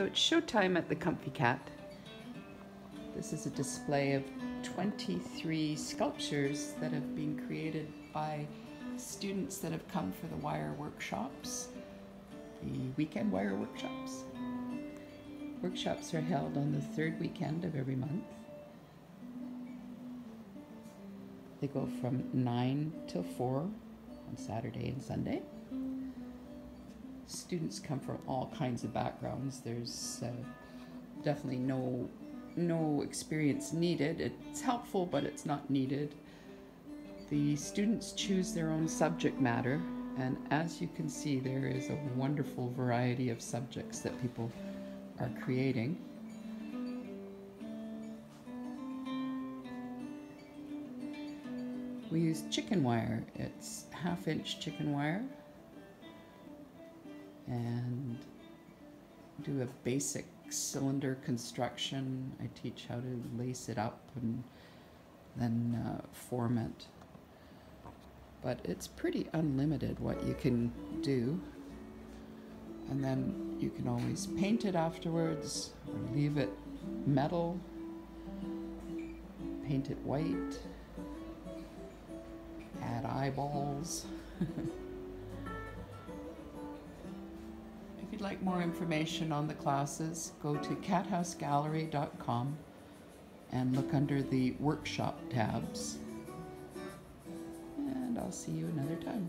So it's showtime at the Comfy Cat. This is a display of 23 sculptures that have been created by students that have come for the wire workshops, the weekend wire workshops. Workshops are held on the third weekend of every month. They go from 9 till 4 on Saturday and Sunday. Students come from all kinds of backgrounds. There's uh, definitely no no experience needed. It's helpful, but it's not needed. The students choose their own subject matter, and as you can see, there is a wonderful variety of subjects that people are creating. We use chicken wire. It's half inch chicken wire and do a basic cylinder construction. I teach how to lace it up and then uh, form it. But it's pretty unlimited what you can do. And then you can always paint it afterwards or leave it metal, paint it white, add eyeballs. you'd like more information on the classes, go to cathousegallery.com and look under the workshop tabs. And I'll see you another time.